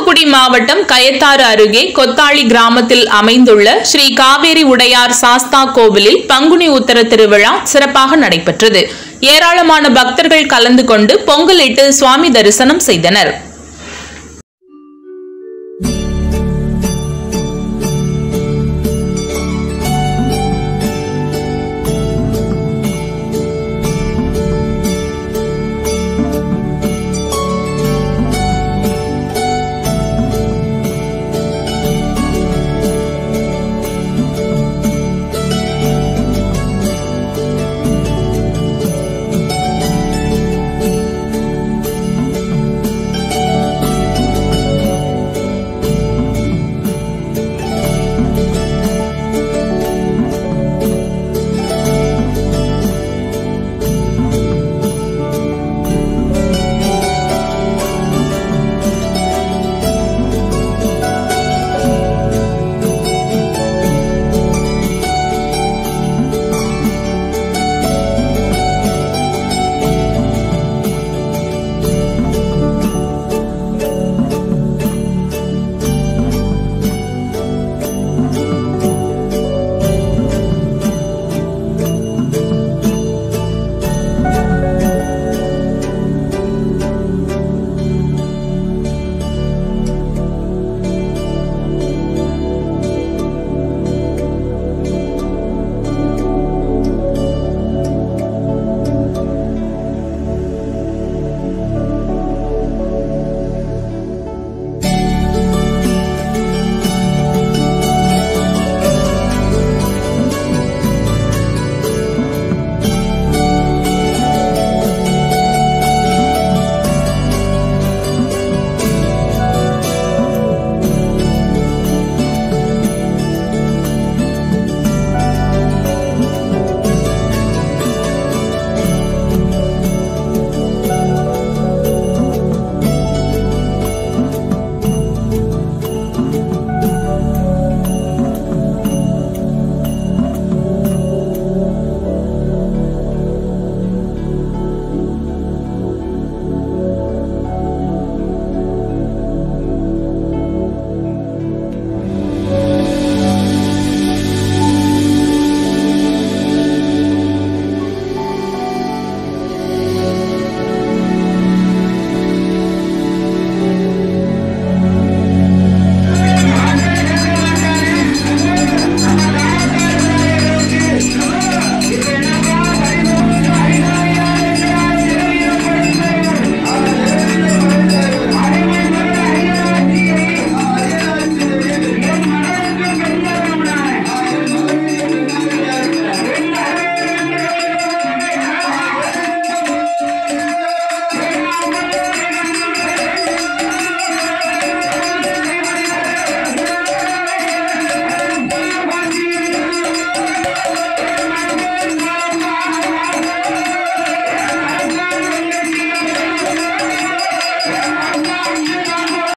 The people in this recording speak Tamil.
தூத்துக்குடி மாவட்டம் கயத்தாறு அருகே கொத்தாளி கிராமத்தில் அமைந்துள்ள ஸ்ரீ காவேரி உடையார் சாஸ்தா கோவிலில் பங்குனி உத்தர திருவிழா சிறப்பாக நடைபெற்றது. ஏராளமான பக்தர்கள் கலந்து கொண்டு பொங்கலிட்டு சுவாமி தரிசனம் செய்தனர்.